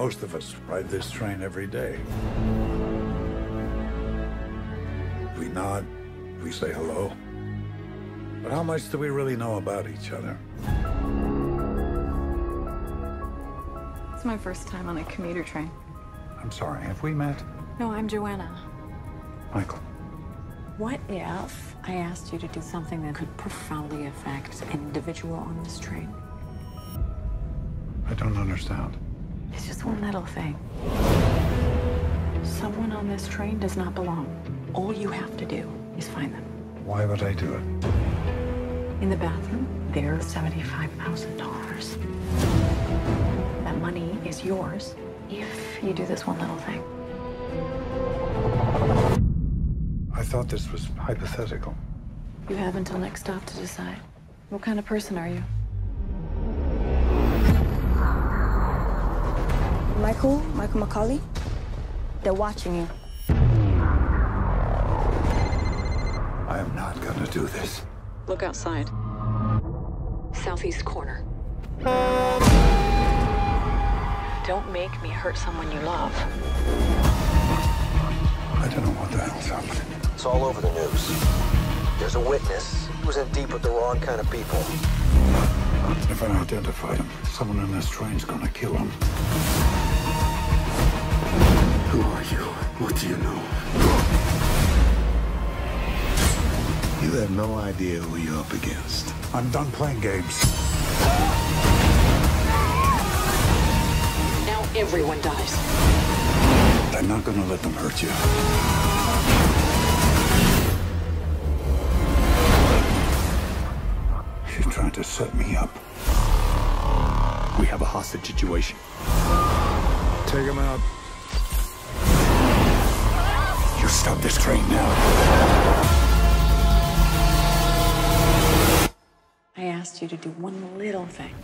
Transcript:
Most of us ride this train every day. We nod, we say hello. But how much do we really know about each other? It's my first time on a commuter train. I'm sorry, have we met? No, I'm Joanna. Michael. What if I asked you to do something that could profoundly affect an individual on this train? I don't understand. It's just one little thing. Someone on this train does not belong. All you have to do is find them. Why would I do it? In the bathroom, there's $75,000. That money is yours if you do this one little thing. I thought this was hypothetical. You have until next stop to decide. What kind of person are you? Michael, Michael MacCauley, they're watching you. I am not gonna do this. Look outside. Southeast corner. Don't make me hurt someone you love. I don't know what the hell's happening. It's all over the news. There's a witness who's in deep with the wrong kind of people. If I identify him, someone in this train's gonna kill him. Who are you? What do you know? You have no idea who you're up against. I'm done playing games. Now everyone dies. I'm not gonna let them hurt you. You're trying to set me up. We have a hostage situation. Take him out. You stop this train now. I asked you to do one little thing.